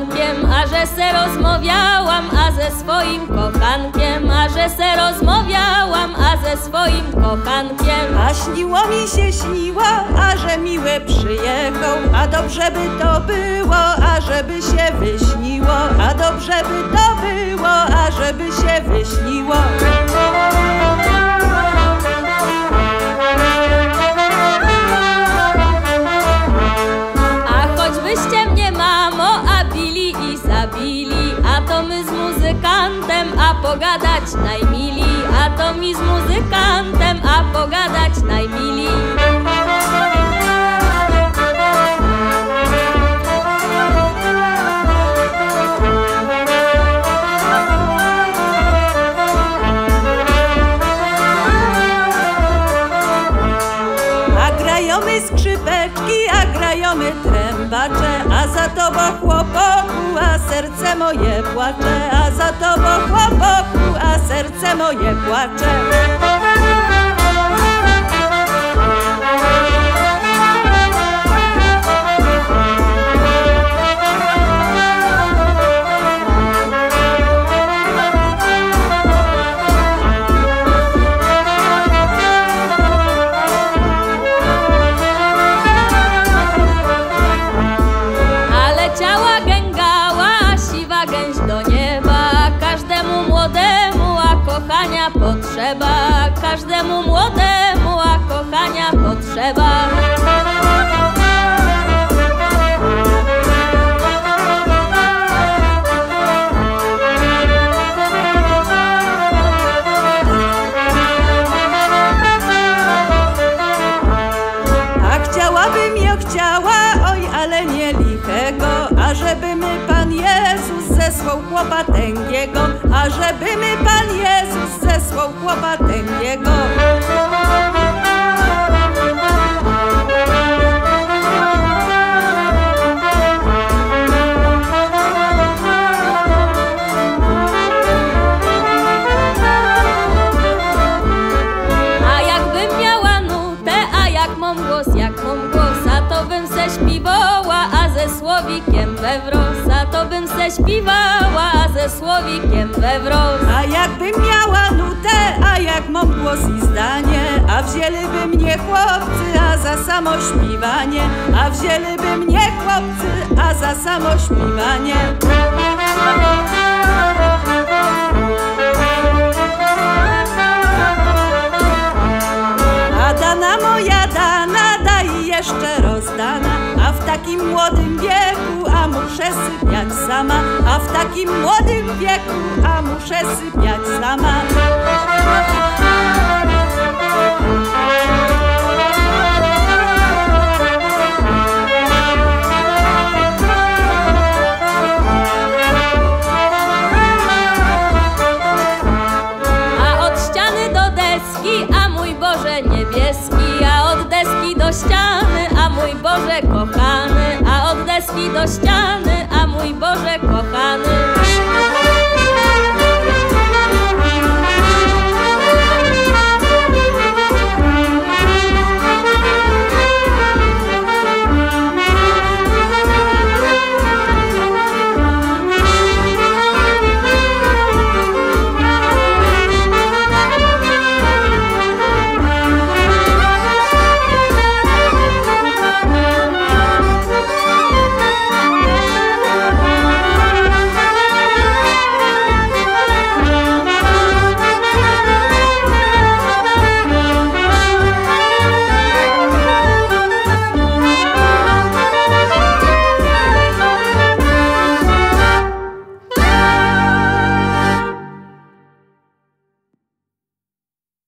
kochankiem, a że se rozmawiałam, a ze swoim kochankiem, a że se rozmawiałam, a ze swoim kochankiem. A śniło mi się śniło, a że miły przyjechał, a dobrze by to było, a żeby się wyśniło, a dobrze by to było, a żeby się wyśniło. Pogadać najmili, a A grajomy skrzypeczki, a grajomy trębacze, a za tobą chłopoku, a serce moje płacze, a za tobą chłopoku, a serce moje płacze. Każdemu młodemu, a kochania potrzeba. A chciałabym ja chciała, oj, ale nie lichego, a żeby my zesłał chłopa tęgiego, a żeby my Pan Jezus zesłał chłopa mam głos, jak mam głos, a to bym se śpiewała, a ze słowikiem we wros, a to bym se śpiewała, a ze słowikiem we wros. A jakbym miała nutę, a jak mam głos i zdanie, a wzięliby mnie chłopcy, a za samo śpiewanie, a wzięliby mnie chłopcy, a za samo śpiewanie. Jeszcze rozdana, a w takim młodym wieku, a muszę sypiać sama, a w takim młodym wieku, a muszę sypiać sama. do ściany, a mój Boże kochany.